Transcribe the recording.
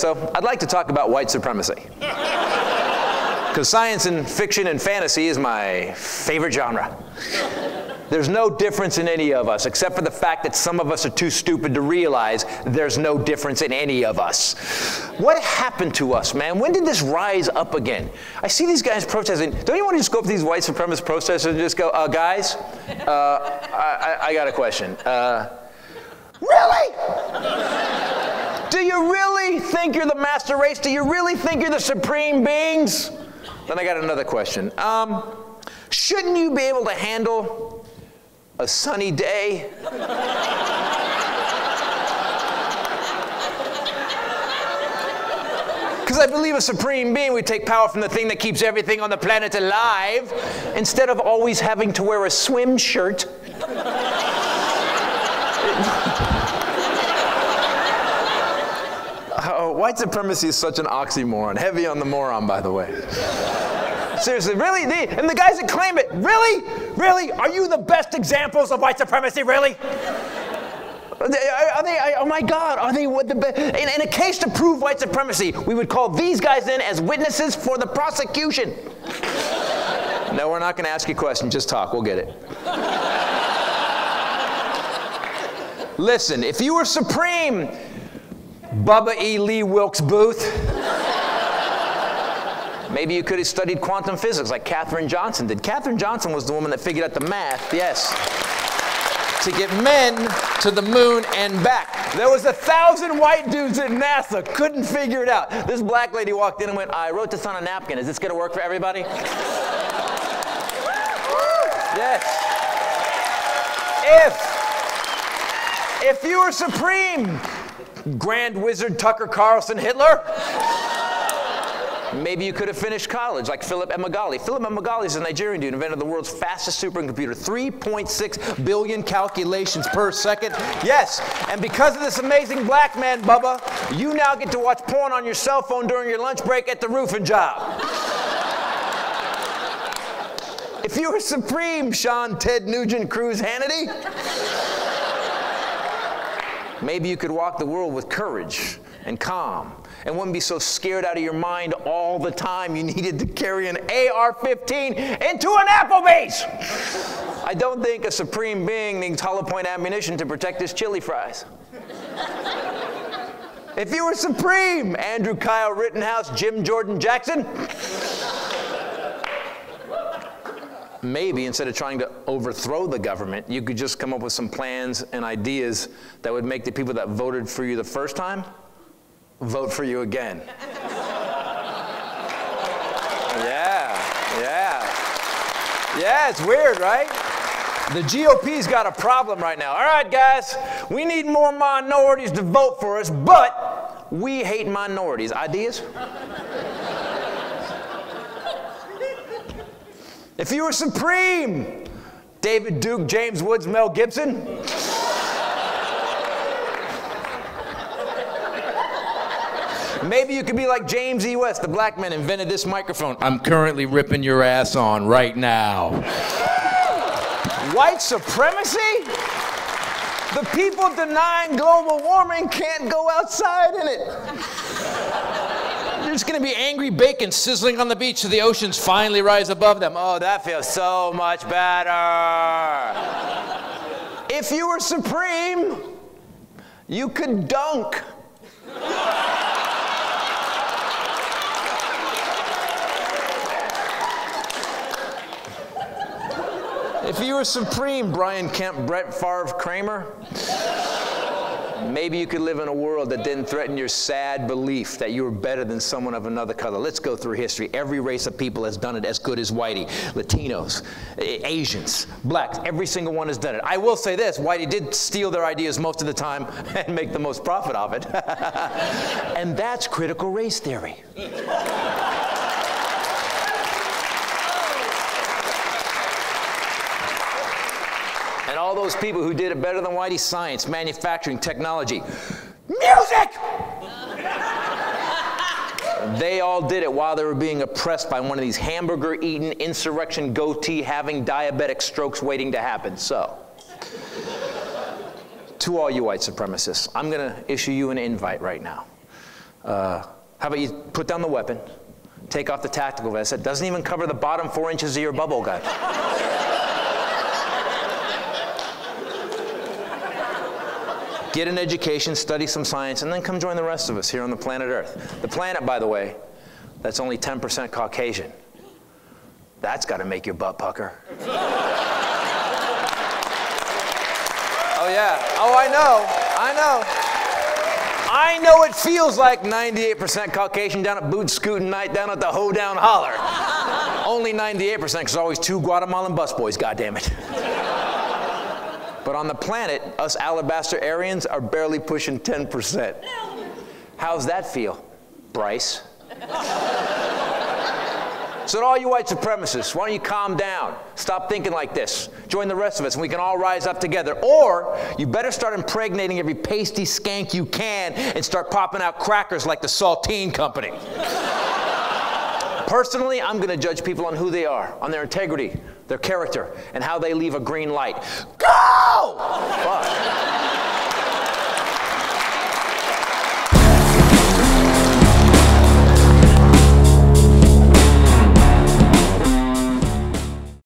so I'd like to talk about white supremacy. Because science and fiction and fantasy is my favorite genre. There's no difference in any of us, except for the fact that some of us are too stupid to realize there's no difference in any of us. What happened to us, man? When did this rise up again? I see these guys protesting. Don't you want to just go up to these white supremacist protesters and just go, uh, guys, uh, I, I, got a question. Uh, really? You really think you're the master race? Do you really think you're the supreme beings? Then I got another question. Um, shouldn't you be able to handle a sunny day. Because I believe a supreme being would take power from the thing that keeps everything on the planet alive instead of always having to wear a swim shirt. Oh, white supremacy is such an oxymoron. Heavy on the moron, by the way. Seriously, really? and the guys that claim it, really? Really? Are you the best examples of white supremacy, really? Are they, are they, oh my God, are they what the best? In, in, a case to prove white supremacy, we would call these guys in as witnesses for the prosecution. no, we're not going to ask you questions, just talk, we'll get it. Listen, if you were supreme, Bubba E. Lee Wilkes Booth, Maybe you could have studied quantum physics like Katherine Johnson did. Katherine Johnson was the woman that figured out the math, yes, to get men to the moon and back. There was a thousand white dudes at NASA, couldn't figure it out. This black lady walked in and went, I wrote this on a napkin. Is this going to work for everybody? yes. If, if you were supreme, Grand Wizard Tucker Carlson Hitler, Maybe you could have finished college like Philip Emeagwali. Philip Emeagwali is a Nigerian dude, invented the world's fastest supercomputer, 3.6 billion calculations per second. Yes, and because of this amazing black man, Bubba, you now get to watch porn on your cell phone during your lunch break at the roofing job. if you were supreme, Sean Ted Nugent Cruz Hannity, maybe you could walk the world with courage and calm and wouldn't be so scared out of your mind all the time you needed to carry an AR 15 into an Applebee's. I don't think a supreme being needs hollow point ammunition to protect his chili fries. if you were supreme, Andrew Kyle Rittenhouse, Jim Jordan Jackson, maybe instead of trying to overthrow the government, you could just come up with some plans and ideas that would make the people that voted for you the first time vote for you again. yeah, yeah. Yeah, it's weird, right? The GOP's got a problem right now. All right, guys, we need more minorities to vote for us, but we hate minorities. Ideas? If you were supreme, David Duke, James Woods, Mel Gibson, Maybe you could be like James E. West, the black man invented this microphone. I'm currently ripping your ass on right now. White supremacy? The people denying global warming can't go outside in it. There's gonna be angry bacon sizzling on the beach so the oceans finally rise above them. Oh, that feels so much better. if you were supreme, you could dunk. If you were supreme, Brian Kemp, Brett Favre, Kramer, maybe you could live in a world that didn't threaten your sad belief that you were better than someone of another color. Let's go through history. Every race of people has done it as good as Whitey. Latinos, Asians, blacks, every single one has done it. I will say this Whitey did steal their ideas most of the time and make the most profit of it. and that's critical race theory. all those people who did it better than Whitey science, manufacturing, technology, music! they all did it while they were being oppressed by one of these hamburger eating, insurrection goatee having diabetic strokes waiting to happen. So, to all you white supremacists, I'm going to issue you an invite right now. Uh, how about you put down the weapon, take off the tactical vest that doesn't even cover the bottom four inches of your bubble gut. Get an education, study some science, and then come join the rest of us here on the planet Earth. The planet, by the way, that's only 10% Caucasian. That's got to make your butt pucker. oh, yeah. Oh, I know. I know. I know it feels like 98% Caucasian down at Boot Scootin' Night down at the Hoedown Holler. Only 98% because always two Guatemalan busboys, goddammit. But on the planet, us alabaster Aryans are barely pushing 10%. How's that feel, Bryce? So, to all you white supremacists, why don't you calm down? Stop thinking like this. Join the rest of us, and we can all rise up together. Or you better start impregnating every pasty skank you can and start popping out crackers like the Saltine Company. Personally, I'm going to judge people on who they are, on their integrity, their character, and how they leave a green light. Go!